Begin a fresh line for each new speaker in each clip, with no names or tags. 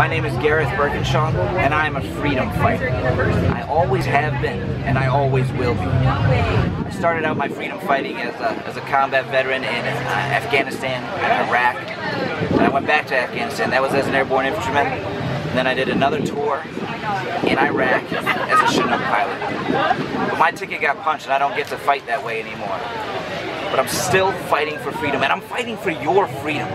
My name is Gareth Burkinshaw, and I am a freedom fighter. I always have been, and I always will be. I started out my freedom fighting as a, as a combat veteran in uh, Afghanistan and Iraq. And I went back to Afghanistan. That was as an airborne infantryman. And then I did another tour in Iraq as a Chinook pilot. But my ticket got punched, and I don't get to fight that way anymore but I'm still fighting for freedom, and I'm fighting for your freedom.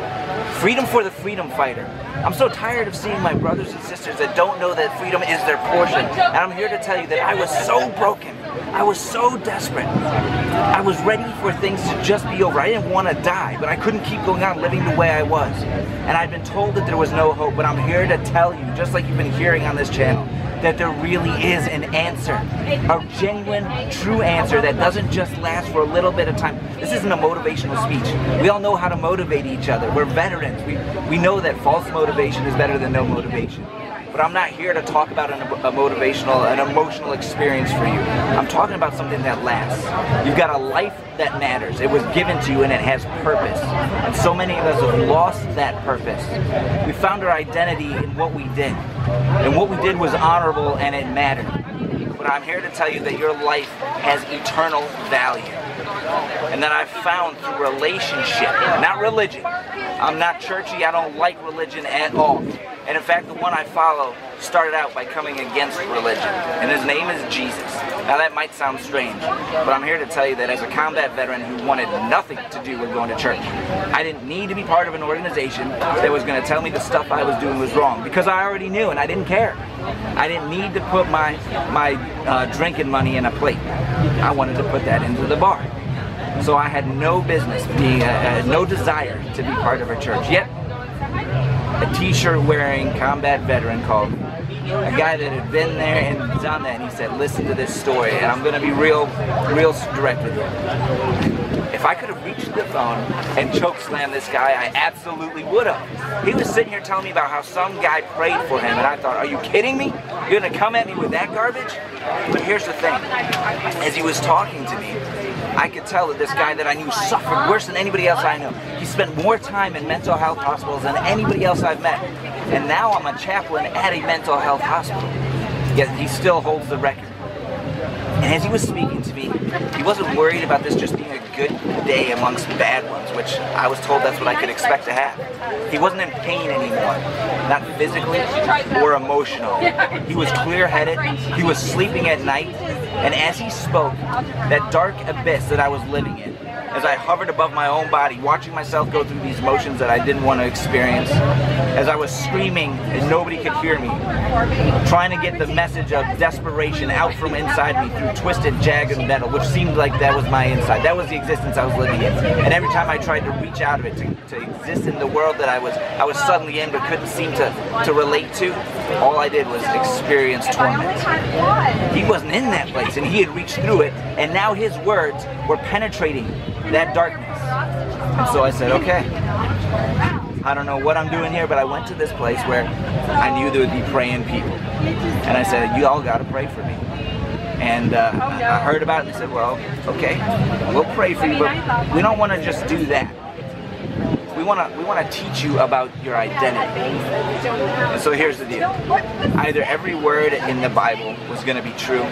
Freedom for the freedom fighter. I'm so tired of seeing my brothers and sisters that don't know that freedom is their portion, and I'm here to tell you that I was so broken. I was so desperate. I was ready for things to just be over. I didn't want to die, but I couldn't keep going on living the way I was. And I'd been told that there was no hope, but I'm here to tell you, just like you've been hearing on this channel, that there really is an answer. A genuine, true answer that doesn't just last for a little bit of time. This isn't a motivational speech. We all know how to motivate each other. We're veterans. We, we know that false motivation is better than no motivation. But I'm not here to talk about an, a motivational, an emotional experience for you. I'm talking about something that lasts. You've got a life that matters. It was given to you and it has purpose. And so many of us have lost that purpose. We found our identity in what we did. And what we did was honorable and it mattered. But I'm here to tell you that your life has eternal value. And that I've found through relationship, not religion. I'm not churchy, I don't like religion at all. And in fact, the one I follow started out by coming against religion. And his name is Jesus. Now that might sound strange, but I'm here to tell you that as a combat veteran who wanted nothing to do with going to church, I didn't need to be part of an organization that was going to tell me the stuff I was doing was wrong because I already knew and I didn't care. I didn't need to put my, my uh, drinking money in a plate. I wanted to put that into the bar. So I had no business being, uh, uh, no desire to be part of a church. Yet a t-shirt wearing combat veteran called. A guy that had been there and done that, and he said, listen to this story, and I'm gonna be real, real direct with you. If I could have reached the phone and choke slammed this guy, I absolutely would have. He was sitting here telling me about how some guy prayed for him, and I thought, are you kidding me? You're gonna come at me with that garbage? But here's the thing, as he was talking to me, I could tell that this guy that I knew suffered worse than anybody else I know. He spent more time in mental health hospitals than anybody else I've met. And now I'm a chaplain at a mental health hospital. Yet he still holds the record. And as he was speaking to me, he wasn't worried about this just being good day amongst bad ones, which I was told that's what I could expect to have. He wasn't in pain anymore, not physically or emotional. He was clear-headed, he was sleeping at night, and as he spoke, that dark abyss that I was living in, as I hovered above my own body, watching myself go through these motions that I didn't want to experience, as I was screaming and nobody could hear me, trying to get the message of desperation out from inside me through twisted, jagged metal, which seemed like that was my inside. That was the existence I was living in. And every time I tried to reach out of it to, to exist in the world that I was I was suddenly in but couldn't seem to, to relate to, all I did was experience torment. He wasn't in that place and he had reached through it and now his words were penetrating that darkness. And so I said, okay. I don't know what I'm doing here, but I went to this place where I knew there would be praying people. And I said, you all got to pray for me. And uh, I heard about it and said, well, okay, we'll pray for you, but we don't want to just do that. We want to we want to teach you about your identity. So here's the deal. Either every word in the Bible was going to be true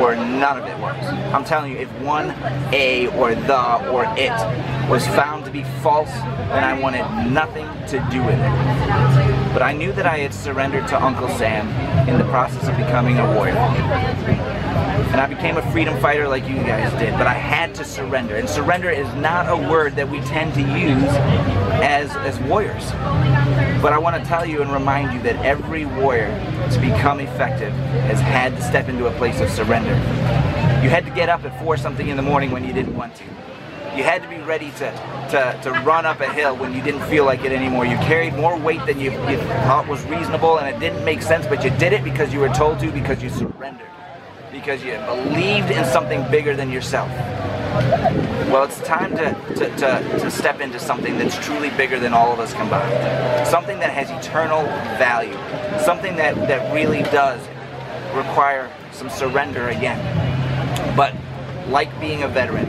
or none of it was. I'm telling you, if one A or the or it was found to be false, and I wanted nothing to do with it. But I knew that I had surrendered to Uncle Sam in the process of becoming a warrior. And I became a freedom fighter like you guys did, but I had to surrender. And surrender is not a word that we tend to use as, as warriors. But I want to tell you and remind you that every warrior to become effective has had to step into a place of surrender. You had to get up at 4 something in the morning when you didn't want to. You had to be ready to, to, to run up a hill when you didn't feel like it anymore. You carried more weight than you, you thought was reasonable and it didn't make sense, but you did it because you were told to, because you surrendered. Because you believed in something bigger than yourself. Well, it's time to, to, to, to, step into something that's truly bigger than all of us combined. Something that has eternal value. Something that, that really does require some surrender again. But like being a veteran,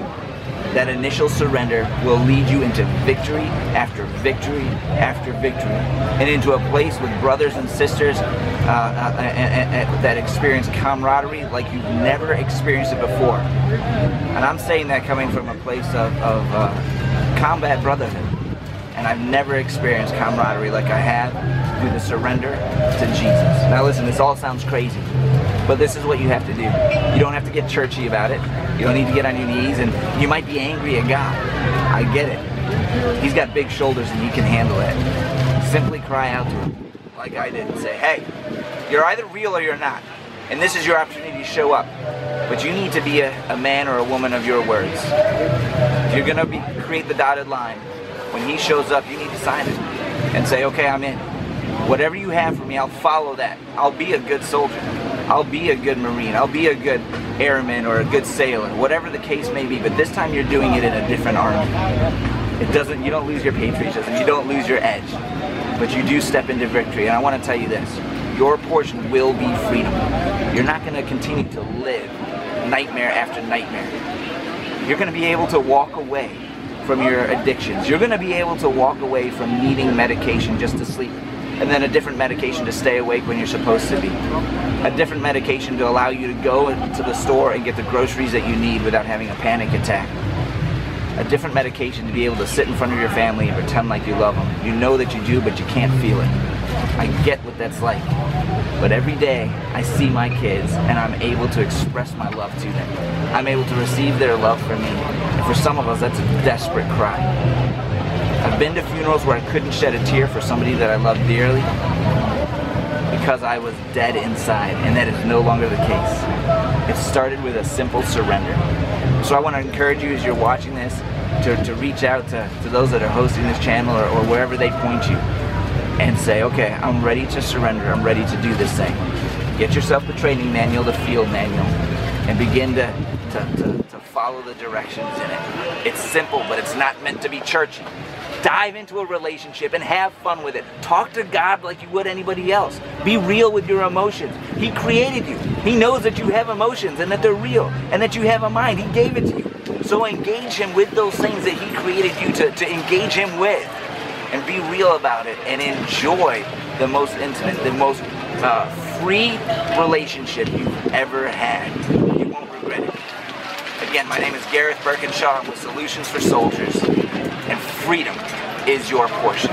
that initial surrender will lead you into victory after victory after victory and into a place with brothers and sisters uh, uh, that experience camaraderie like you've never experienced it before. And I'm saying that coming from a place of, of uh, combat brotherhood. And I've never experienced camaraderie like I have through the surrender to Jesus. Now listen, this all sounds crazy, but this is what you have to do. You don't have to get churchy about it. You don't need to get on your knees and you might be angry at God. I get it. He's got big shoulders and he can handle it. Simply cry out to him like I did and say, hey, you're either real or you're not. And this is your opportunity to show up. But you need to be a, a man or a woman of your words. If you're going to create the dotted line, when he shows up, you need to sign it and say, okay, I'm in. Whatever you have for me, I'll follow that. I'll be a good soldier. I'll be a good Marine. I'll be a good airman or a good sailor, whatever the case may be. But this time you're doing it in a different army. It doesn't, you don't lose your patriotism. You don't lose your edge. But you do step into victory. And I want to tell you this. Your portion will be freedom. You're not going to continue to live nightmare after nightmare. You're going to be able to walk away from your addictions. You're going to be able to walk away from needing medication just to sleep. And then a different medication to stay awake when you're supposed to be. A different medication to allow you to go to the store and get the groceries that you need without having a panic attack. A different medication to be able to sit in front of your family and pretend like you love them. You know that you do, but you can't feel it. I get what that's like. But every day I see my kids and I'm able to express my love to them. I'm able to receive their love for me. And for some of us, that's a desperate cry. I've been to funerals where I couldn't shed a tear for somebody that I love dearly because I was dead inside, and that is no longer the case. It started with a simple surrender. So I want to encourage you as you're watching this to, to reach out to, to those that are hosting this channel or, or wherever they point you and say, okay, I'm ready to surrender. I'm ready to do this thing. Get yourself the training manual, the field manual, and begin to, to, to, to follow the directions in it. It's simple, but it's not meant to be churchy. Dive into a relationship and have fun with it. Talk to God like you would anybody else. Be real with your emotions. He created you. He knows that you have emotions and that they're real and that you have a mind. He gave it to you. So engage Him with those things that He created you to, to engage Him with and be real about it and enjoy the most intimate, the most uh, free relationship you've ever had. You won't regret it. Again, my name is Gareth Burkinshaw. I'm with Solutions for Soldiers, freedom is your portion.